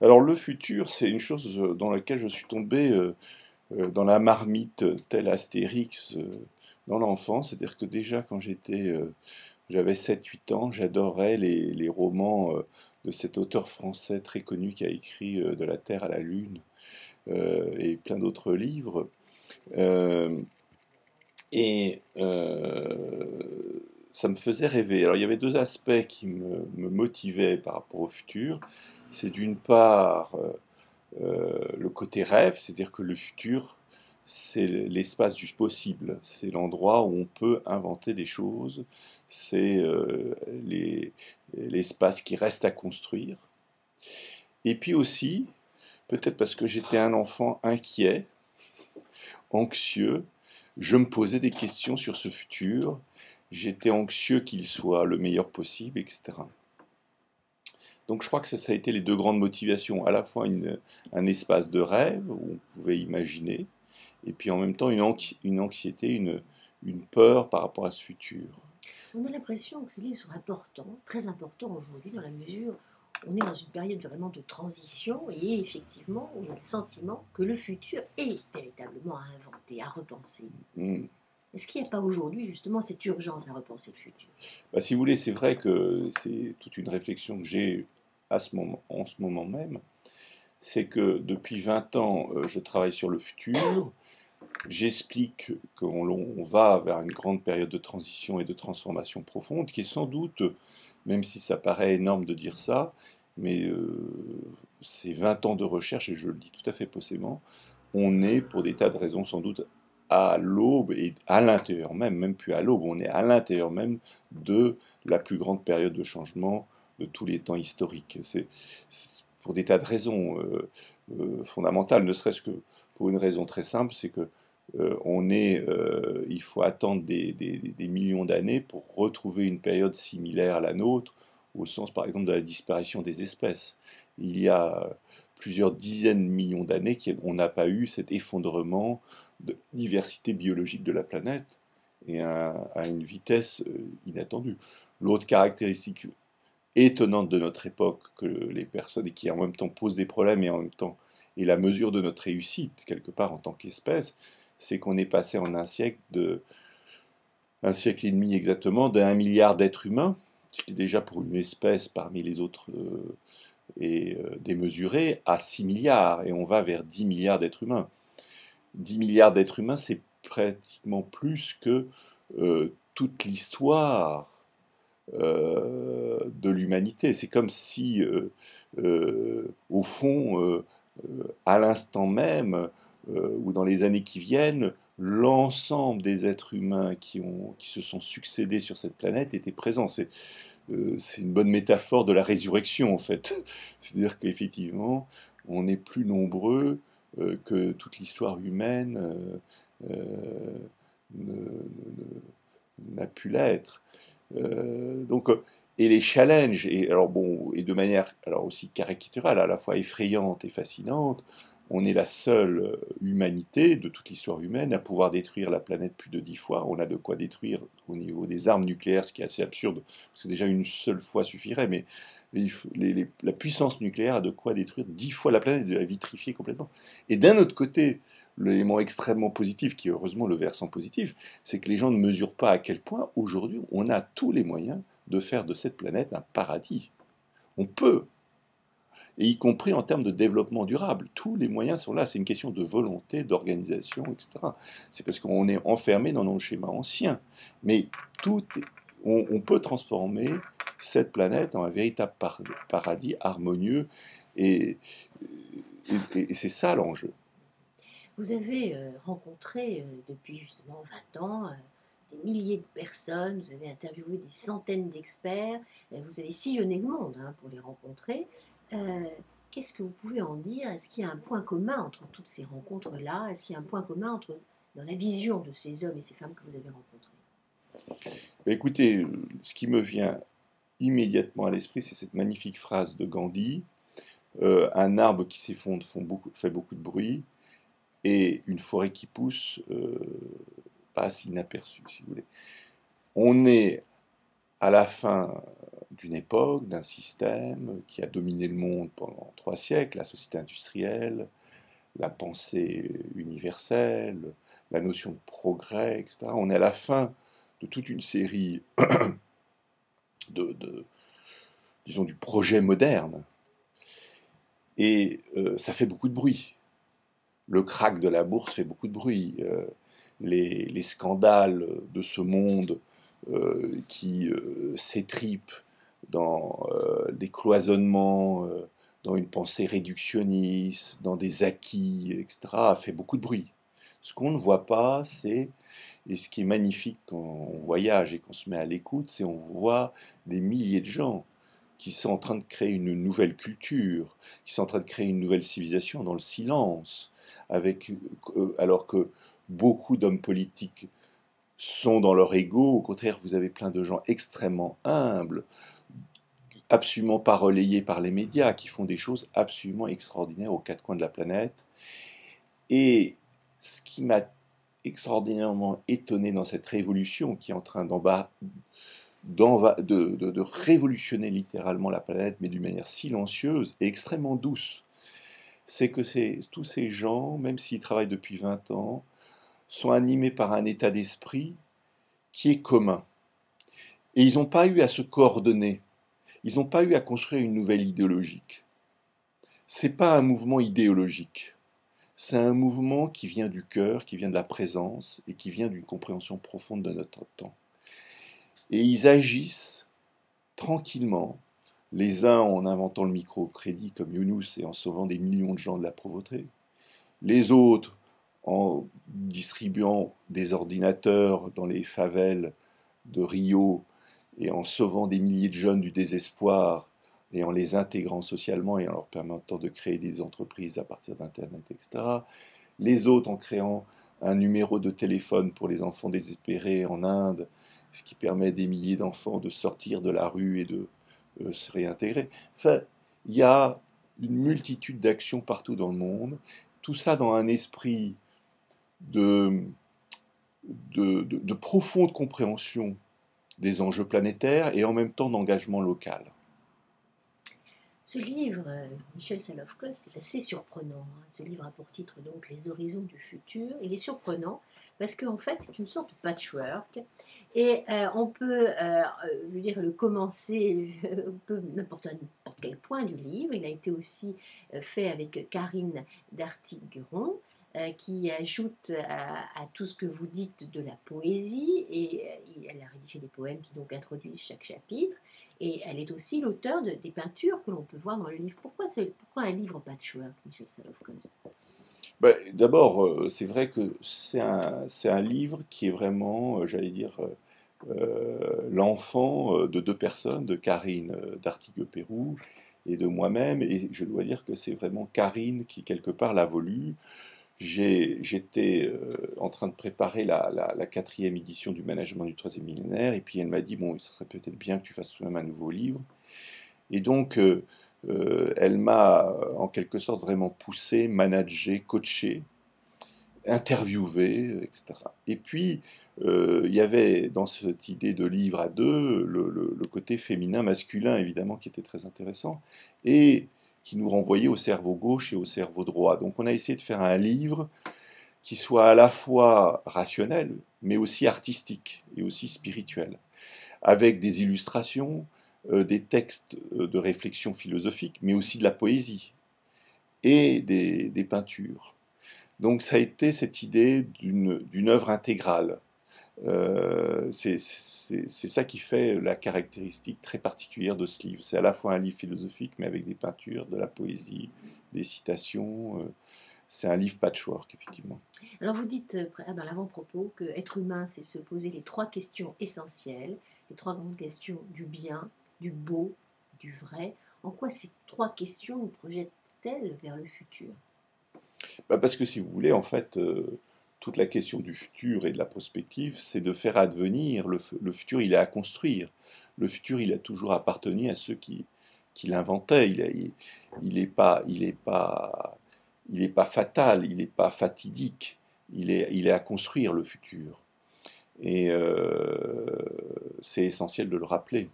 Alors le futur, c'est une chose dans laquelle je suis tombé euh, euh, dans la marmite tel Astérix euh, dans l'enfance. C'est-à-dire que déjà quand j'étais, j'avais 7-8 ans, j'adorais les, romans de cet auteur français très connu qui a écrit De la Terre à la Lune et plein d'autres livres. et ça me faisait rêver. Alors il y avait deux aspects qui me, me motivaient par rapport au futur c'est d'une part euh, euh, le côté rêve, c'est-à-dire que le futur, c'est l'espace du possible, c'est l'endroit où on peut inventer des choses, c'est euh, l'espace qui reste à construire. Et puis aussi, peut-être parce que j'étais un enfant inquiet, anxieux, je me posais des questions sur ce futur, j'étais anxieux qu'il soit le meilleur possible, etc. Donc je crois que ça, a été les deux grandes motivations, à la fois un espace de rêve où on pouvait imaginer, et puis en même temps une, anxiété, une, peur par rapport à ce futur. On a l'impression que ces livres sont importants, très importants aujourd'hui, dans la mesure où on est dans une période vraiment de transition, et effectivement, on a le sentiment que le futur est véritablement à inventer, à repenser. Hmm. Est-ce qu'il n'y a pas aujourd'hui justement cette urgence à repenser le futur? Bah, Si vous voulez, c'est vrai que c'est toute une réflexion que j'ai en ce moment même, c'est que depuis 20 ans, euh, je travaille sur le futur. J'explique qu'on va vers une grande période de transition et de transformation profonde, qui est sans doute, même si ça paraît énorme de dire ça, mais euh, c'est 20 ans de recherche, et je le dis tout à fait posément, on est, pour des tas de raisons sans doute, à l'aube et à l'intérieur même, même plus à l'aube, on est à l'intérieur même de la plus grande période de changement de tous les temps historiques. C'est pour des tas de raisons euh, euh, fondamentales, ne serait-ce que pour une raison très simple, c'est que euh, on est, il faut attendre des, millions d'années pour retrouver une période similaire à la nôtre, au sens par exemple de la disparition des espèces. Il y a plusieurs dizaines de millions d'années qu'on n'a pas eu cet effondrement de diversité biologique de la planète et à une vitesse inattendue. L'autre caractéristique étonnante de notre époque que les personnes et qui en même temps posent des problèmes et en même temps est la mesure de notre réussite quelque part en tant qu'espèce, c'est qu'on est passé en un siècle de un siècle et demi exactement d'un milliard d'êtres humains, ce qui est déjà pour une espèce parmi les autres euh, est euh, démesuré, à 6 milliards, et on va vers 10 milliards d'êtres humains. 10 milliards d'êtres humains, c'est pratiquement plus que euh, toute l'histoire euh, de l'humanité. C'est comme si, euh, au fond, à l'instant même, ou dans les années qui viennent, l'ensemble des êtres humains qui se sont succédés sur cette planète étaient présents. C'est c'est une bonne métaphore de la résurrection, en fait. C'est-à-dire qu'effectivement, on est plus nombreux que toute l'histoire humaine n'a pu l'être. Euh, euh, et les challenges, et de manière alors aussi caricaturale, à la fois effrayante et fascinante, on est la seule euh, humanité de toute l'histoire humaine à pouvoir détruire la planète plus de dix fois. On a de quoi détruire au niveau des armes nucléaires, ce qui est assez absurde, parce que déjà une seule fois suffirait, mais la puissance nucléaire a de quoi détruire dix fois la planète, de la vitrifier complètement. Et d'un autre côté, l'élément extrêmement positif, qui est heureusement le versant positif, c'est que les gens ne mesurent pas à quel point aujourd'hui on a tous les moyens de faire de cette planète un paradis. On peut, et y compris en termes de développement durable. Tous les moyens sont là, c'est une question de volonté, d'organisation, etc. C'est parce qu'on est enfermé dans nos schémas anciens. Mais tout, on, peut transformer cette planète en un véritable paradis harmonieux, et c'est ça l'enjeu. Vous avez euh, rencontré euh, depuis justement 20 ans euh, des milliers de personnes, vous avez interviewé des centaines d'experts, vous avez sillonné le monde hein, pour les rencontrer. Qu'est-ce que vous pouvez en dire? Est-ce qu'il y a un point commun entre toutes ces rencontres-là? Est-ce qu'il y a un point commun entre, dans la vision de ces hommes et ces femmes que vous avez rencontrés? Bah, Écoutez, ce qui me vient immédiatement à l'esprit, c'est cette magnifique phrase de Gandhi un arbre qui s'effondre fait beaucoup de bruit, et une forêt qui pousse euh, passe inaperçue, si vous voulez. On est à la fin d'une époque, d'un système qui a dominé le monde pendant trois siècles, la société industrielle, la pensée universelle, la notion de progrès, etc. On est à la fin de toute une série de, disons, du projet moderne. Et euh, ça fait beaucoup de bruit. Le crack de la bourse fait beaucoup de bruit. Euh, les, scandales de ce monde euh, qui s'étripent dans des cloisonnements, dans une pensée réductionniste, dans des acquis, etc., fait beaucoup de bruit. Ce qu'on ne voit pas, c'est, et ce qui est magnifique quand on voyage et qu'on se met à l'écoute, c'est on voit des milliers de gens qui sont en train de créer une nouvelle culture, qui sont en train de créer une nouvelle civilisation dans le silence, avec, euh, alors que beaucoup d'hommes politiques sont dans leur ego. Au contraire, vous avez plein de gens extrêmement humbles, absolument pas relayés par les médias, qui font des choses absolument extraordinaires aux quatre coins de la planète. Et ce qui m'a extraordinairement étonné dans cette révolution qui est en train de, révolutionner littéralement la planète, mais d'une manière silencieuse et extrêmement douce, c'est que tous ces gens, même s'ils travaillent depuis 20 ans, sont animés par un état d'esprit qui est commun. Et ils n'ont pas eu à se coordonner, ils n'ont pas eu à construire une nouvelle idéologique. C'est pas un mouvement idéologique c'est un mouvement qui vient du cœur, qui vient de la présence et qui vient d'une compréhension profonde de notre temps. Et ils agissent tranquillement, les uns en inventant le microcrédit comme Younous et en sauvant des millions de gens de la pauvreté, les autres en distribuant des ordinateurs dans les favelles de Rio et en sauvant des milliers de jeunes du désespoir et en les intégrant socialement et en leur permettant de créer des entreprises à partir d'Internet, etc. Les autres en créant un numéro de téléphone pour les enfants désespérés en Inde, ce qui permet à des milliers d'enfants de sortir de la rue et de euh, se réintégrer. Enfin, il y a une multitude d'actions partout dans le monde, tout ça dans un esprit de, de, de profonde compréhension des enjeux planétaires et en même temps d'engagement local. Ce livre, euh, Michel Salofkost, est assez surprenant. Hein. Ce livre a pour titre donc Les horizons du futur. Il est surprenant parce qu'en fait, c'est une sorte de patchwork. Et euh, on peut, euh, je veux dire, le commencer n'importe quel point du livre. Il a été aussi fait avec Karine Dartigueron, qui ajoute à, tout ce que vous dites de la poésie. Et elle a rédigé des poèmes qui donc introduisent chaque chapitre. Et elle est aussi l'auteur de, des peintures que l'on peut voir dans le livre. Pourquoi, un livre patchwork, Michel Salofkost ben, D'abord, euh, c'est vrai que c'est un, livre qui est vraiment, euh, j'allais dire, euh, l'enfant de deux personnes, de Karine d'Artigue-Pérou et de moi-même. Et je dois dire que c'est vraiment Karine qui, quelque part, l'a voulu j'étais euh, en train de préparer la, quatrième édition du management du troisième millénaire, et puis elle m'a dit, bon, ça serait peut-être bien que tu fasses même un nouveau livre. Et donc, euh, euh, elle m'a en quelque sorte vraiment poussé, managé, coaché, interviewé, etc. Et puis, il y avait dans cette idée de livre à deux le, le, côté féminin, masculin, évidemment, qui était très intéressant. Et qui nous renvoyait au cerveau gauche et au cerveau droit. Donc on a essayé de faire un livre qui soit à la fois rationnel, mais aussi artistique et aussi spirituel, avec des illustrations, euh, des textes euh, de réflexion philosophique, mais aussi de la poésie et des, des peintures. Donc ça a été cette idée d'une œuvre intégrale, euh, c'est ça qui fait la caractéristique très particulière de ce livre. C'est à la fois un livre philosophique, mais avec des peintures, de la poésie, des citations. Euh, c'est un livre patchwork, effectivement. Alors vous dites euh, dans l'avant-propos que être humain, c'est se poser les trois questions essentielles, les trois grandes questions du bien, du beau, du vrai. En quoi ces trois questions nous projettent-elles vers le futur? Bah Parce que si vous voulez, en fait, toute la question du futur et de la prospective, c'est de faire advenir. Le, futur, il est à construire. Le futur, il a toujours appartenu à ceux qui, l'inventaient. Il n'est pas, pas, pas fatal, il n'est pas fatidique. Il est, il est à construire le futur. Et euh, c'est essentiel de le rappeler.